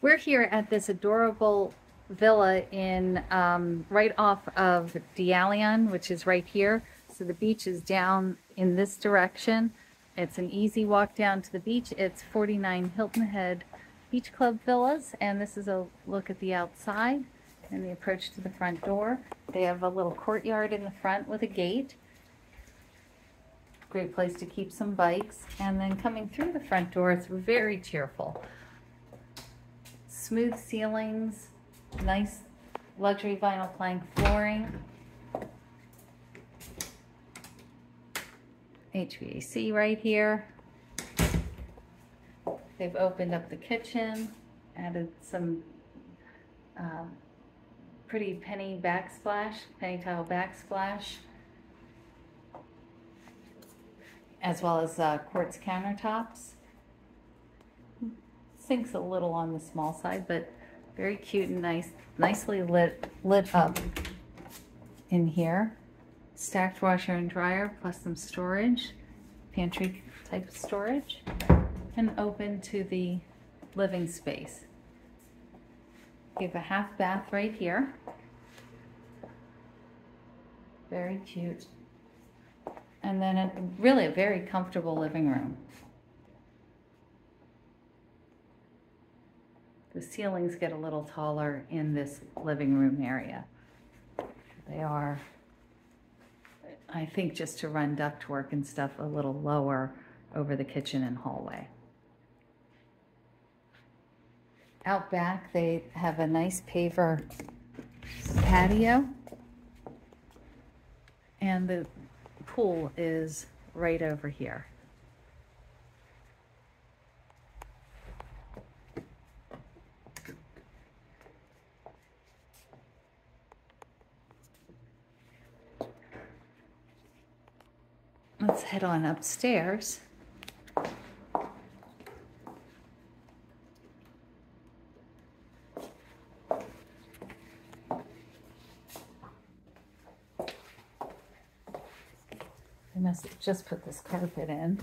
We're here at this adorable villa in um, right off of Deallyon, which is right here. So the beach is down in this direction. It's an easy walk down to the beach. It's 49 Hilton Head Beach Club Villas, and this is a look at the outside and the approach to the front door. They have a little courtyard in the front with a gate. Great place to keep some bikes. And then coming through the front door, it's very cheerful. Smooth ceilings, nice luxury vinyl plank flooring. HVAC right here. They've opened up the kitchen, added some um, pretty penny backsplash, penny tile backsplash, as well as uh, quartz countertops. Sink's a little on the small side, but very cute and nice, nicely lit, lit up in here. Stacked washer and dryer plus some storage, pantry type storage, and open to the living space. You have a half bath right here. Very cute. And then a, really a very comfortable living room. The ceilings get a little taller in this living room area. They are, I think just to run ductwork and stuff, a little lower over the kitchen and hallway. Out back, they have a nice paver patio. And the pool is right over here. Let's head on upstairs. I must have just put this carpet in.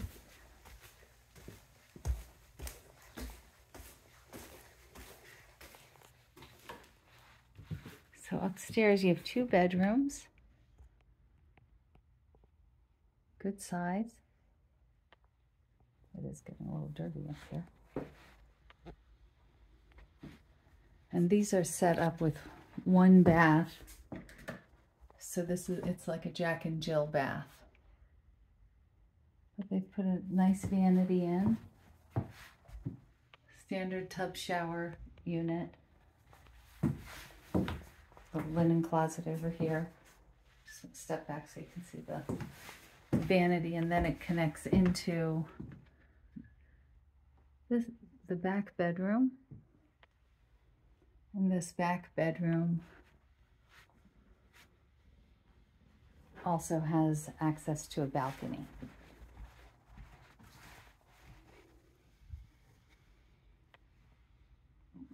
So upstairs you have two bedrooms. Good size. It is getting a little dirty up here. And these are set up with one bath. So this is, it's like a Jack and Jill bath. But they've put a nice vanity in. Standard tub shower unit. A linen closet over here. Just step back so you can see the vanity and then it connects into this the back bedroom. And this back bedroom also has access to a balcony.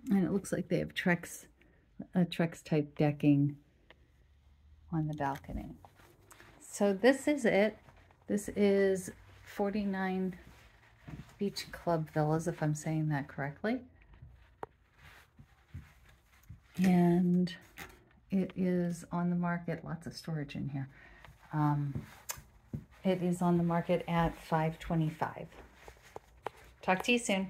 And it looks like they have Trex, a Trex type decking on the balcony. So this is it. This is 49 Beach Club Villas, if I'm saying that correctly. And it is on the market, lots of storage in here. Um, it is on the market at 525. Talk to you soon.